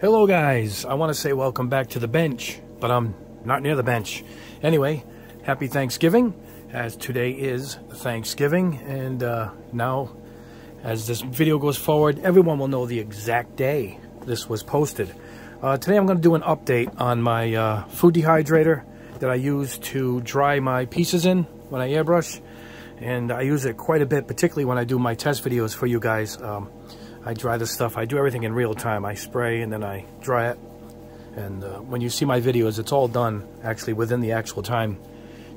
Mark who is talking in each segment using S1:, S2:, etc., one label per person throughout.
S1: Hello guys, I want to say welcome back to the bench, but I'm not near the bench. Anyway, happy Thanksgiving, as today is Thanksgiving, and uh, now as this video goes forward, everyone will know the exact day this was posted. Uh, today I'm going to do an update on my uh, food dehydrator that I use to dry my pieces in when I airbrush, and I use it quite a bit, particularly when I do my test videos for you guys. Um, I dry the stuff. I do everything in real time. I spray and then I dry it. And uh, when you see my videos, it's all done actually within the actual time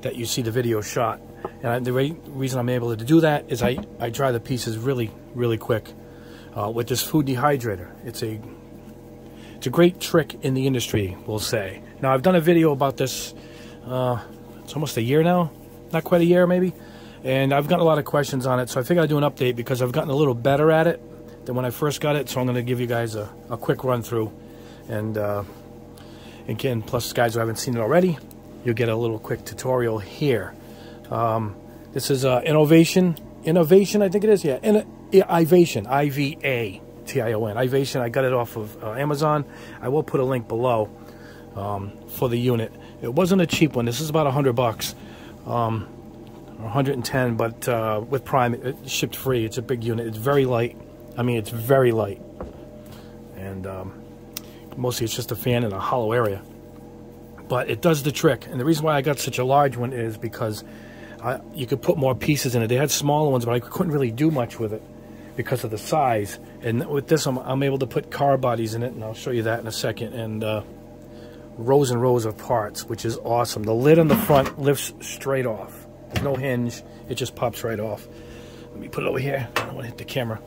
S1: that you see the video shot. And I, the re reason I'm able to do that is I, I dry the pieces really, really quick uh, with this food dehydrator. It's a it's a great trick in the industry, we'll say. Now, I've done a video about this, uh, it's almost a year now, not quite a year maybe, and I've gotten a lot of questions on it, so I figured I'd do an update because I've gotten a little better at it than when I first got it. So I'm going to give you guys a, a quick run through. And uh, again, plus guys who haven't seen it already, you'll get a little quick tutorial here. Um, this is uh, Innovation, Innovation, I think it is, yeah, In Ivation, I-V-A-T-I-O-N, Ivation. I got it off of uh, Amazon. I will put a link below um, for the unit. It wasn't a cheap one. This is about a hundred bucks. Um, 110, but uh, with Prime, it shipped free. It's a big unit. It's very light. I mean, it's very light. And um, mostly it's just a fan in a hollow area. But it does the trick. And the reason why I got such a large one is because I, you could put more pieces in it. They had smaller ones, but I couldn't really do much with it because of the size. And with this, I'm, I'm able to put car bodies in it, and I'll show you that in a second. And uh, rows and rows of parts, which is awesome. The lid on the front lifts straight off. There's no hinge. It just pops right off. Let me put it over here. I don't want to hit the camera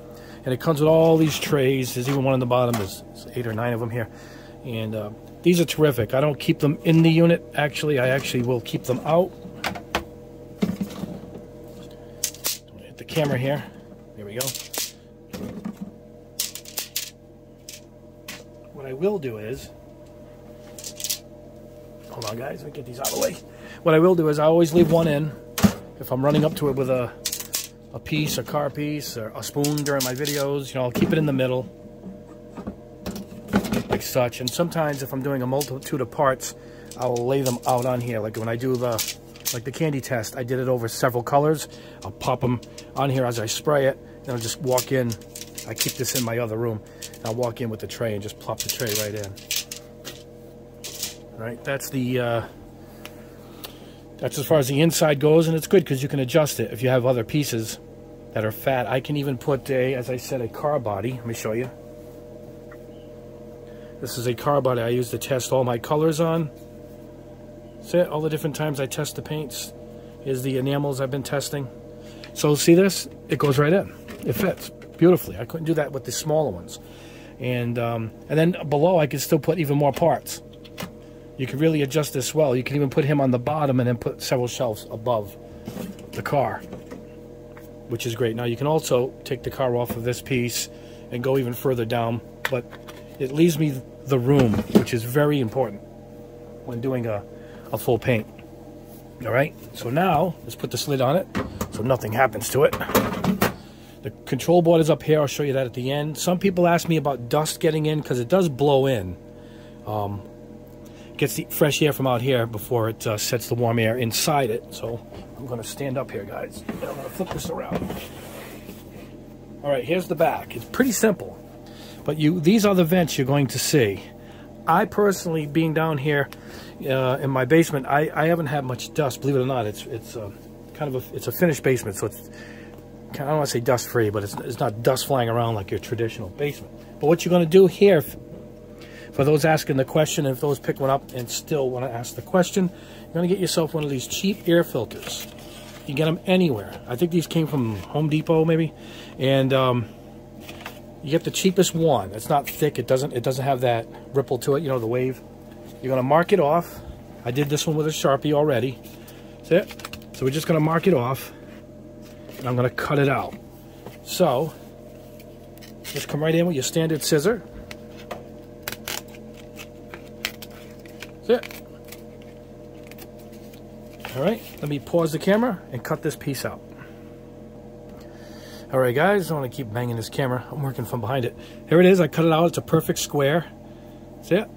S1: and it comes with all these trays. There's even one on the bottom. There's, eight or nine of them here, and uh, these are terrific. I don't keep them in the unit. Actually, I actually will keep them out. Hit the camera here. There we go. What I will do is, hold on, guys. Let me get these out of the way. What I will do is I always leave one in if I'm running up to it with a a piece, a car piece, or a spoon during my videos. You know, I'll keep it in the middle, like such. And sometimes if I'm doing a multitude of parts, I'll lay them out on here. Like when I do the, like the candy test, I did it over several colors. I'll pop them on here as I spray it. And I'll just walk in. I keep this in my other room. I'll walk in with the tray and just plop the tray right in. All right, that's the, uh, that's as far as the inside goes, and it's good because you can adjust it if you have other pieces that are fat. I can even put a, as I said, a car body. Let me show you. This is a car body I use to test all my colors on. See it? All the different times I test the paints. Is the enamels I've been testing. So see this? It goes right in. It fits beautifully. I couldn't do that with the smaller ones. And um, and then below I can still put even more parts. You can really adjust this well. You can even put him on the bottom and then put several shelves above the car which is great. Now you can also take the car off of this piece and go even further down, but it leaves me the room, which is very important when doing a, a full paint. All right, so now let's put the lid on it so nothing happens to it. The control board is up here. I'll show you that at the end. Some people ask me about dust getting in because it does blow in. Um, gets the fresh air from out here before it uh, sets the warm air inside it. So I'm going to stand up here, guys. I'm going to flip this around. All right, here's the back. It's pretty simple, but you these are the vents you're going to see. I personally, being down here uh, in my basement, I, I haven't had much dust. Believe it or not, it's it's uh, kind of a it's a finished basement, so it's kind of I don't want to say dust free, but it's it's not dust flying around like your traditional basement. But what you're going to do here for those asking the question, if those pick one up and still want to ask the question, you're going to get yourself one of these cheap air filters. You get them anywhere. I think these came from Home Depot, maybe. And um, you get the cheapest one. It's not thick. It doesn't. It doesn't have that ripple to it. You know, the wave. You're going to mark it off. I did this one with a Sharpie already. That's it. So we're just going to mark it off. And I'm going to cut it out. So, just come right in with your standard scissor. That's it. All right, let me pause the camera and cut this piece out. All right, guys, I want to keep banging this camera. I'm working from behind it. Here it is. I cut it out. It's a perfect square. See it?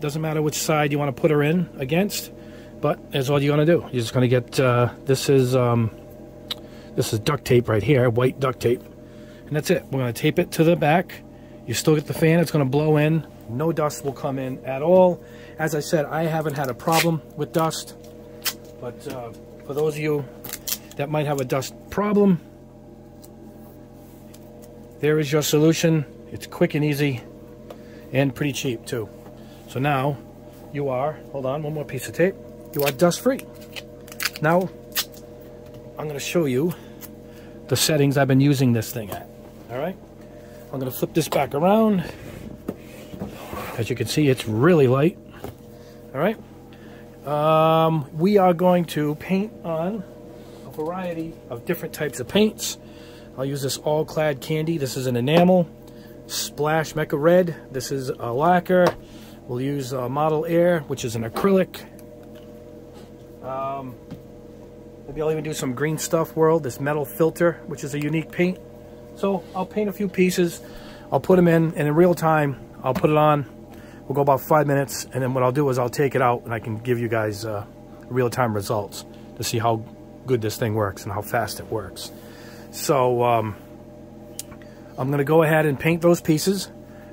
S1: Doesn't matter which side you want to put her in against, but that's all you're going to do. You're just going to get, uh, this is, um, this is duct tape right here, white duct tape. And that's it. We're going to tape it to the back. You still get the fan. It's going to blow in. No dust will come in at all. As I said, I haven't had a problem with dust. But uh, for those of you that might have a dust problem, there is your solution. It's quick and easy and pretty cheap too. So now you are, hold on, one more piece of tape. You are dust free. Now I'm going to show you the settings I've been using this thing at. All right. I'm going to flip this back around. As you can see, it's really light. All right. Um, we are going to paint on a variety of different types of paints. I'll use this Alclad candy. This is an enamel. Splash Mecha Red. This is a lacquer. We'll use Model Air, which is an acrylic. Um, maybe I'll even do some Green Stuff World, this metal filter, which is a unique paint. So I'll paint a few pieces. I'll put them in, and in real time, I'll put it on. We'll go about five minutes, and then what I'll do is I'll take it out, and I can give you guys uh, real-time results to see how good this thing works and how fast it works. So um, I'm going to go ahead and paint those pieces.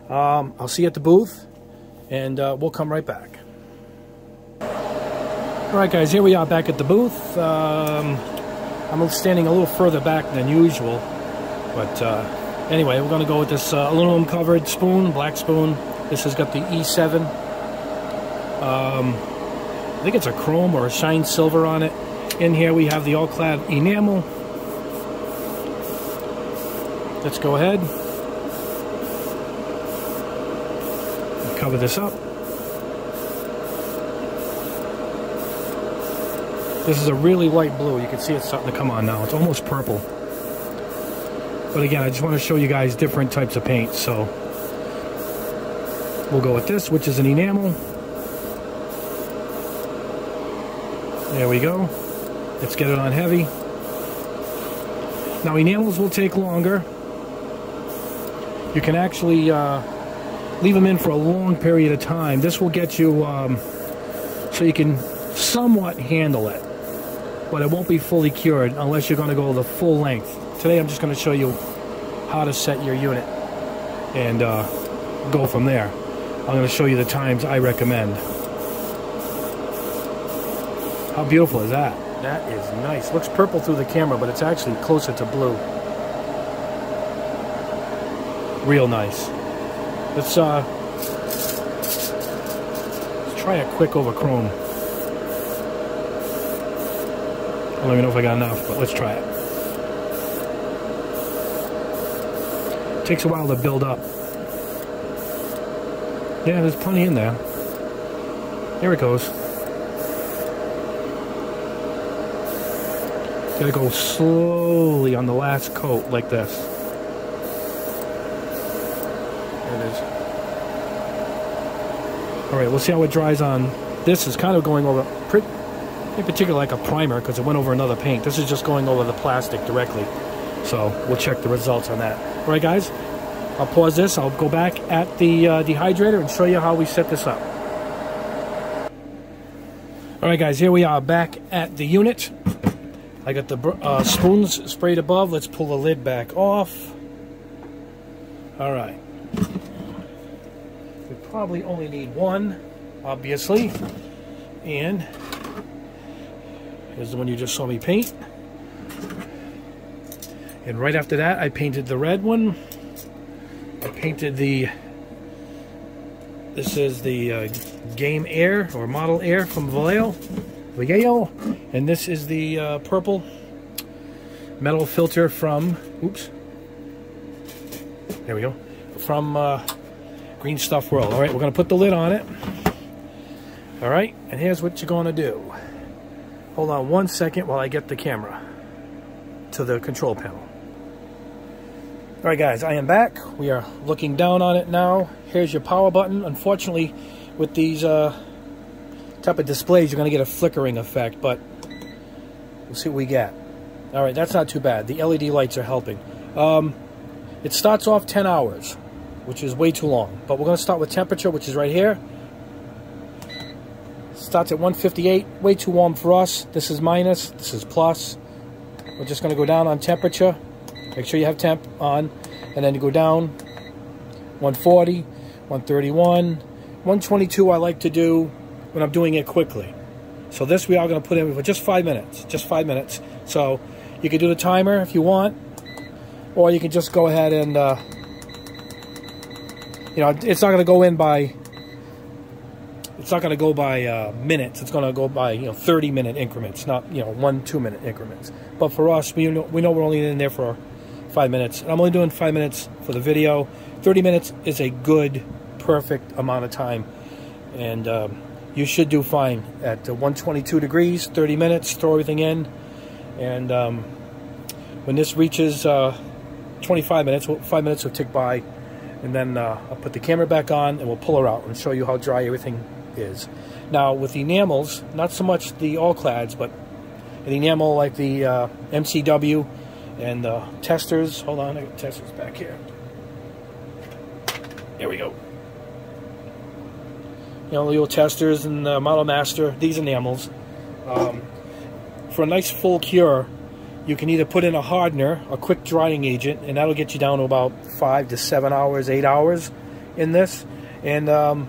S1: Um, I'll see you at the booth, and uh, we'll come right back. All right, guys, here we are back at the booth. Um, I'm standing a little further back than usual, but uh, anyway, we're going to go with this uh, aluminum covered spoon, black spoon. This has got the E7. Um, I think it's a chrome or a shine silver on it. In here we have the Alclad enamel. Let's go ahead. Cover this up. This is a really light blue. You can see it's starting to come on now. It's almost purple. But again, I just want to show you guys different types of paint. So we'll go with this, which is an enamel. There we go. Let's get it on heavy. Now enamels will take longer. You can actually uh, leave them in for a long period of time. This will get you um, so you can somewhat handle it, but it won't be fully cured unless you're going to go the full length. Today I'm just going to show you how to set your unit and uh, go from there. I'm going to show you the times I recommend. How beautiful is that? That is nice. Looks purple through the camera, but it's actually closer to blue. Real nice. Let's uh, let's try a quick over chrome. I don't even know if I got enough, but let's try it. Takes a while to build up. Yeah, there's plenty in there. Here it goes. Gotta go slowly on the last coat like this. There it is. Alright, we'll see how it dries on. This is kind of going over, in particular like a primer because it went over another paint. This is just going over the plastic directly. So we'll check the results on that. Alright guys, I'll pause this. I'll go back at the uh, dehydrator and show you how we set this up. Alright guys, here we are back at the unit. I got the uh, spoons sprayed above. Let's pull the lid back off. All right. We probably only need one, obviously. And here's the one you just saw me paint. And right after that, I painted the red one. Painted the, this is the uh, Game Air or Model Air from Vallejo. Vallejo. And this is the uh, purple metal filter from, oops, there we go, from uh, Green Stuff World. All right, we're to put the lid on it. All right, and here's what you're to do. Hold on one second while I get the camera to the control panel. All right, guys, I am back. We are looking down on it now. Here's your power button. Unfortunately, with these uh, type of displays, you're going to get a flickering effect, but we'll see what we get. All right, that's not too bad. The LED lights are helping. Um, it starts off 10 hours. which is way too long. But we're going to start with temperature, which is right here. Starts at 158, way too warm for us. This is minus, this is plus. We're just going to go down on temperature. Make sure you have temp on. And then you go down 140, 131, 122 I like to do when I'm doing it quickly. So this we are going to put in for just five minutes, just five minutes. So you can do the timer if you want, or you can just go ahead and, uh, you know, it's not going to go in by, it's not going to go by uh, minutes. It's going to go by, you know, 30 minute increments, not, you know, one, two minute increments. But for us, we know, we know we're only in there for five minutes. I'm only doing five minutes for the video. 30 minutes is a good, perfect amount of time. And, um, you should do fine at 122 degrees, 30 minutes, throw everything in. And um, when this reaches uh, 25 minutes, five minutes will tick by. And then uh, I'll put the camera back on and we'll pull her out and show you how dry everything is. Now with the enamels, not so much the Alclads, but an enamel like the uh, MCW and the Testors. Hold on, I got Testors back here. There we go you know, the old Testors and the Model Master, these enamels. Um, for a nice full cure, you can either put in a hardener, a quick drying agent, and that'll get you down to about five to seven hours, eight hours in this. And um,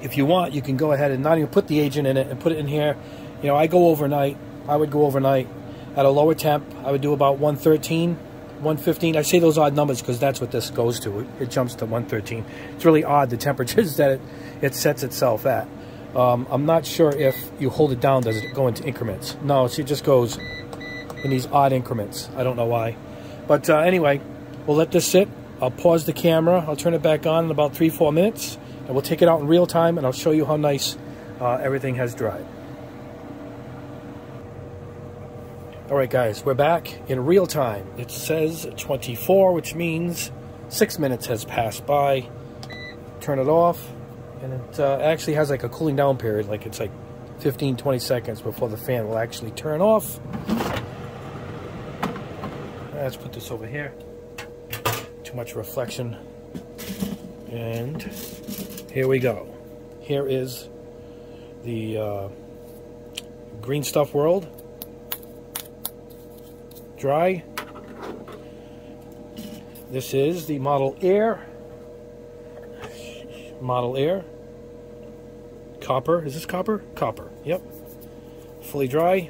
S1: if you want, you can go ahead and not even put the agent in it and put it in here. You know, I go overnight. I would go overnight at a lower temp. I would do about 113 115. I say those odd numbers because that's what this goes to. It, it, jumps to 113. It's really odd the temperatures that it, it sets itself at. Um, I'm not sure if you hold it down, does it go into increments? No, it just goes in these odd increments. I don't know why. But uh, anyway, we'll let this sit. I'll pause the camera. I'll turn it back on in about three, four minutes. And we'll take it out in real time and I'll show you how nice uh, everything has dried. All right, guys, we're back in real time. It says 24, which means six minutes has passed by. Turn it off, and it uh, actually has like a cooling down period, like it's like 15, 20 seconds before the fan will actually turn off. Let's put this over here. Too much reflection. And here we go. Here is the uh, Green Stuff World dry. This is the Model Air. Model Air. Copper. Is this copper? Copper. Yep. Fully dry.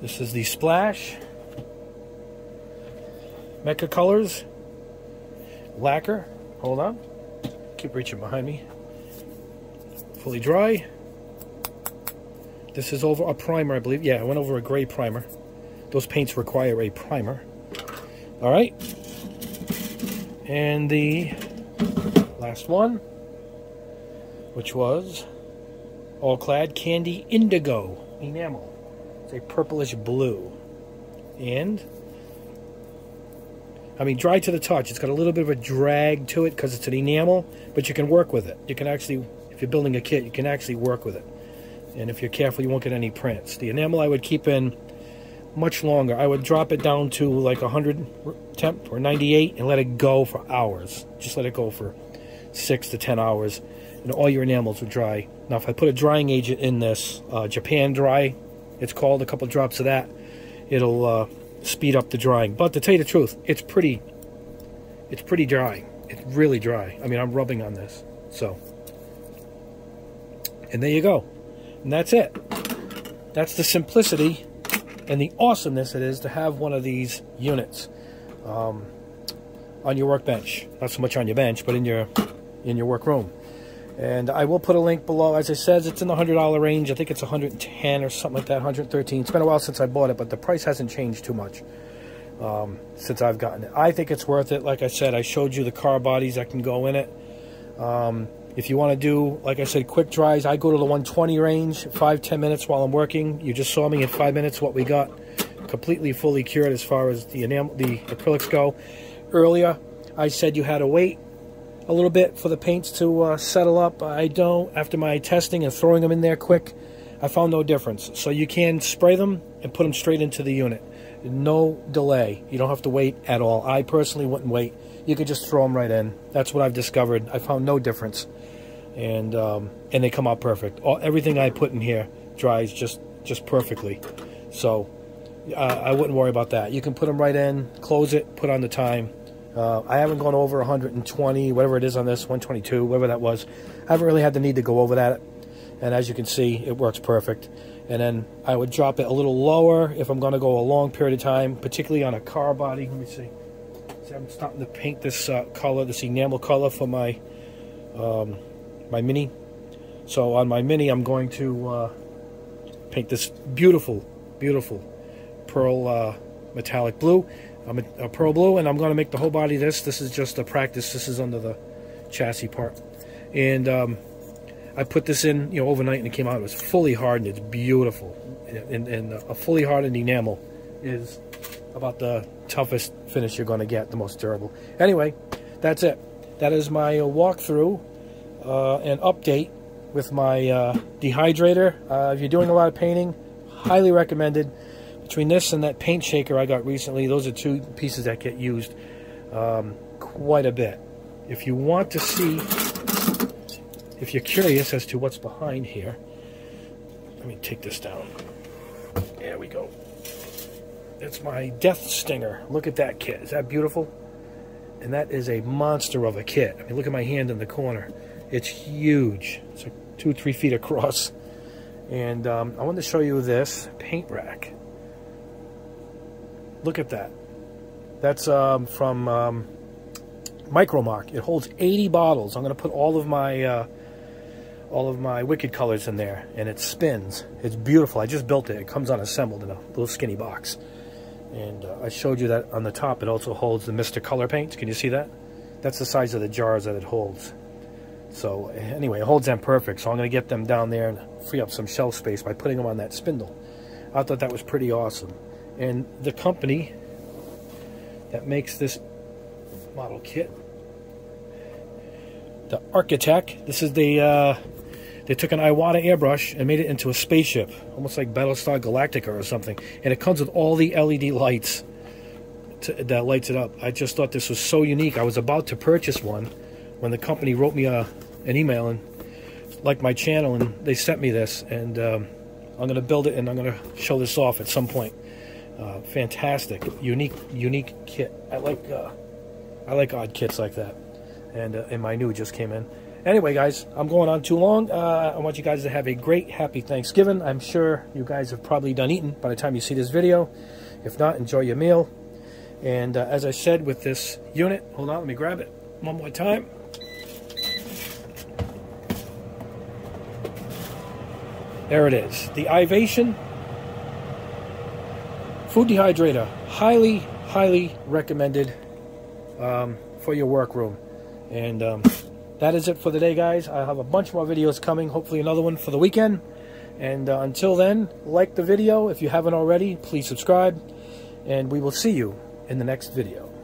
S1: This is the Splash. Mecha Colors. Lacquer. Hold on. Keep reaching behind me. Fully dry. This is over a primer, I believe. Yeah, I went over a gray primer. Those paints require a primer. All right. And the last one, which was Alclad Candy Indigo Enamel. It's a purplish blue. And, I mean, dry to the touch. It's got a little bit of a drag to it because it's an enamel, but you can work with it. You can actually, if you're building a kit, you can actually work with it and if you're careful you won't get any prints. The enamel I would keep in much longer. I would drop it down to like 100 temp or 98 and let it go for hours. Just let it go for 6 to 10 hours and all your enamels would dry. Now if I put a drying agent in this, uh, Japan Dry, it's called, a couple drops of that, it'll uh, speed up the drying. But to tell you the truth, it's pretty, it's pretty dry. It's really dry. I mean, I'm rubbing on this, so. And there you go. And that's it. That's the simplicity and the awesomeness it is to have one of these units um, on your workbench. Not so much on your bench, but in your in your workroom. And I will put a link below. As I said, it's in the $100 range. I think it's 110 or something like that, 113 It's been a while since I bought it, but the price hasn't changed too much um, since I've gotten it. I think it's worth it. Like I said, I showed you the car bodies that can go in it. Um, if you want to do, like I said, quick dries, I go to the 120 range, five, 10 minutes while I'm working. You just saw me in five minutes what we got completely fully cured as far as the enamel, the acrylics go. Earlier, I said you had to wait a little bit for the paints to uh, settle up. I don't. After my testing and throwing them in there quick, I found no difference. So you can spray them and put them straight into the unit. No delay. You don't have to wait at all. I personally wouldn't wait. You could just throw them right in. That's what I've discovered. I found no difference, and um, and they come out perfect. All, everything I put in here dries just just perfectly. So uh, I wouldn't worry about that. You can put them right in, close it, put on the time. Uh, I haven't gone over 120, whatever it is on this, 122, whatever that was. I haven't really had the need to go over that. And as you can see, it works perfect. And then I would drop it a little lower if I'm going to go a long period of time, particularly on a car body. Let me see. see I'm starting to paint this uh, color, this enamel color for my um, my Mini. So on my Mini, I'm going to uh, paint this beautiful, beautiful pearl uh, metallic blue, I'm a, a pearl blue, and I'm going to make the whole body this. This is just a practice. This is under the chassis part. And um, I put this in, you know, overnight, and it came out. It was fully hardened. It's beautiful, and, and a fully hardened enamel is about the toughest finish you're going to get, the most durable. Anyway, that's it. That is my uh, walkthrough uh, and update with my uh, dehydrator. Uh, if you're doing a lot of painting, highly recommended. Between this and that paint shaker I got recently, those are two pieces that get used um, quite a bit. If you want to see, if you're curious as to what's behind here, let me take this down. There we go. It's my Death Stinger. Look at that kit. Is that beautiful? And that is a monster of a kit. I mean, look at my hand in the corner. It's huge. It's like two, three feet across. And um, I want to show you this paint rack. Look at that. That's um, from um, Micromark. It holds 80 bottles. I'm going to put all of my uh, all of my Wicked colors in there, and it spins. It's beautiful. I just built it. It comes unassembled in a little skinny box. And uh, I showed you that on the top. It also holds the Mr. Color paints. Can you see that? That's the size of the jars that it holds. So anyway, it holds them perfect. So I'm going to get them down there and free up some shelf space by putting them on that spindle. I thought that was pretty awesome. And the company that makes this model kit, the Architect, this is the, uh, they took an Iwata airbrush and made it into a spaceship, almost like Battlestar Galactica or something. And it comes with all the LED lights to, that lights it up. I just thought this was so unique. I was about to purchase one when the company wrote me a, an email and liked my channel and they sent me this. And um, I'm going to build it and I'm going to show this off at some point. Uh, fantastic, unique, unique kit. I like, uh, I like odd kits like that. And, uh, and my new just came in. Anyway, guys, I'm going on too long. Uh, I want you guys to have a great, happy Thanksgiving. I'm sure you guys have probably done eating by the time you see this video. If not, enjoy your meal. And uh, as I said with this unit, hold on, let me grab it one more time. There it is. The Ivation Food dehydrator, highly, highly recommended um, for your workroom. And um, that is it for the day, guys. I have a bunch more videos coming, hopefully another one for the weekend. And uh, until then, like the video. If you haven't already, please subscribe. And we will see you in the next video.